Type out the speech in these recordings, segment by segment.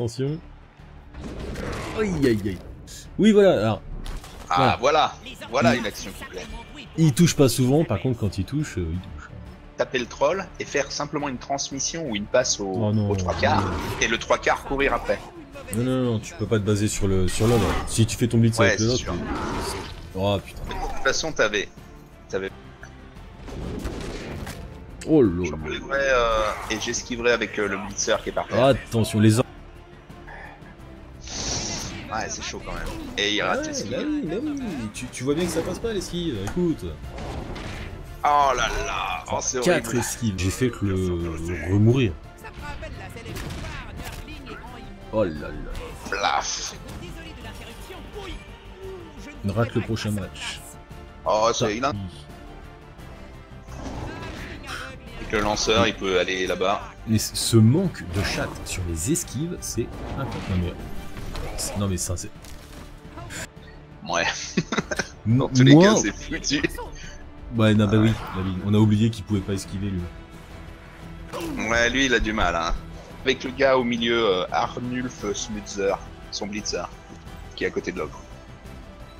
Attention. Aïe aïe aïe. Oui voilà, alors Ah, Voilà. voilà, voilà une action qui plaît. il touche pas souvent, par contre quand il touche, euh, il touche. Taper le troll et faire simplement une transmission ou une passe au, Oh non. au trois quarts, et le trois quarts courir après. Non non non, tu peux pas te baser sur le sur l'homme. Si tu fais ton blitz Ouais, avec le tu- Oh putain. De toute façon, t'avais. T'avais. Oh j'enlèverais, euh, et j'esquiverais avec euh, le blitzer qui est par terre. Attention, les hommes. Ouais, c'est chaud quand même. Et il rate l'esquive. bah oui, bah oui. Tu, tu vois bien que ça passe pas l'esquive, écoute. Oh là là, oh, c'est 4 horrible. esquives. J'ai fait que le, remourir. Oh là là. Ne Rate le prochain match. Oh, c'est il a avec le lanceur, il peut aller là-bas. Mais ce manque de chat sur les esquives, c'est incroyable. Non mais, ça c'est. Ouais, Dans tous les cas, c'est foutu. Ouais, non, bah oui, bah oui, on a oublié qu'il pouvait pas esquiver lui. Ouais, lui, il a du mal, hein. Avec le gars au milieu, euh, Arnulf Smutzer, son blitzer, qui est à côté de l'ogre.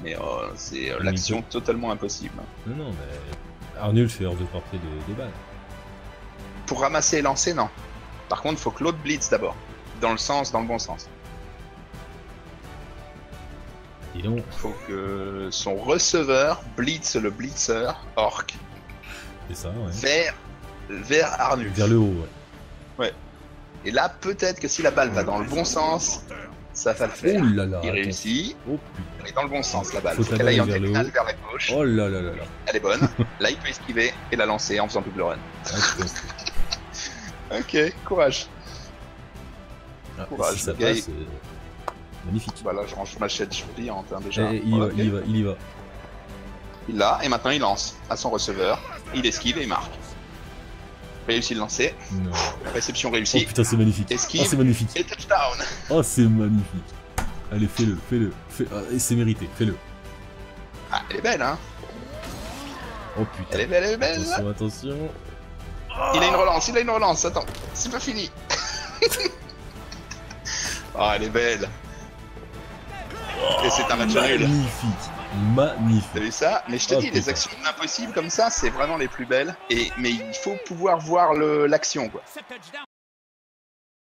Mais euh, c'est euh, l'action totalement impossible. Non, non, mais. Arnulf fait hors de portée de, de balle. Pour ramasser et lancer, non. Par contre, faut que l'autre blitz d'abord. Dans le sens, dans le bon sens. Dis donc, Faut que son receveur blitz le blitzer, orc, c'est ça, ouais. vers, vers Arnulf. Vers le haut, ouais. Et là, peut-être que si la balle va dans le bon sens, ça va le faire. Oh là là, Il attends. réussit, Oh putain. elle est dans le bon sens la balle. Faut qu'elle aille en vers le diagonale haut. vers la gauche. Oh là là là là. Elle est bonne. Là, il peut esquiver et la lancer en faisant double run. Ah. Ok, courage. Ah, Courage, si ça passe, magnifique. Voilà, je range ma chaîne pliante hein, déjà. Eh, il, y va, il y va, il y va. Il l'a, et maintenant il lance à son receveur. Il esquive et il marque. Réussit le lancer. Non. Réception Oh réussie. putain, c'est magnifique. Esquive. Oh, c'est magnifique. Et touchdown Oh, c'est magnifique. Allez, fais-le, fais-le. Fais... Ah, et c'est mérité, fais-le. Ah, elle est belle, hein Oh Elle putain. est belle, elle est belle Attention, attention. Il a une relance, il a une relance, attends, c'est pas fini Ah, elle est belle Et c'est un match nul Magnifique. T'as Magnifique. vu ça Mais je te Oh, dis, les actions impossibles comme ça, c'est vraiment les plus belles. Et mais il faut pouvoir voir le- l'action, quoi.